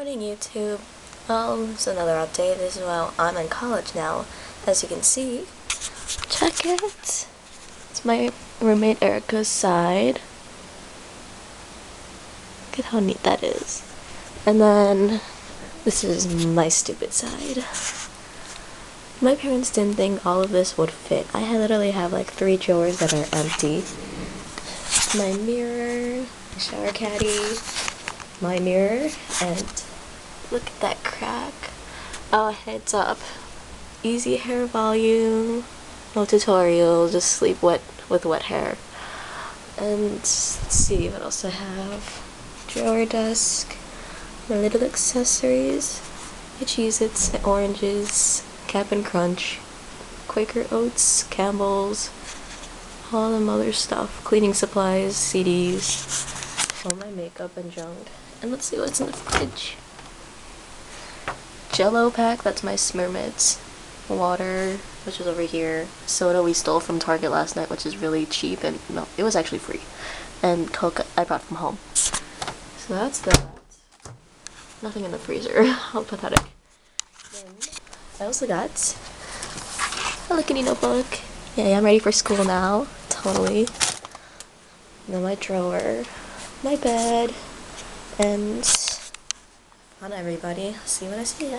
Morning YouTube. Well, it's another update. This is well, I'm in college now, as you can see. Check it. It's my roommate Erica's side. Look at how neat that is. And then this is my stupid side. My parents didn't think all of this would fit. I literally have like three drawers that are empty. My mirror, my shower caddy, my mirror, and look at that crack. Oh, heads up. Easy hair volume, no tutorial, just sleep wet with wet hair. And let's see what else I have. Drawer desk, my little accessories, my Cheez-Its, oranges, Cap'n Crunch, Quaker Oats, Campbell's, all the mother stuff, cleaning supplies, CDs, all my makeup and junk. And let's see what's in the fridge. Jello pack, that's my Smurmits. Water, which is over here. Soda we stole from Target last night, which is really cheap and no, it was actually free. And Coke I brought from home. So that's that. Nothing in the freezer. How pathetic. Then I also got a Kitty notebook. Yeah, I'm ready for school now. Totally. And then my drawer, my bed, and on everybody. See you when I see ya.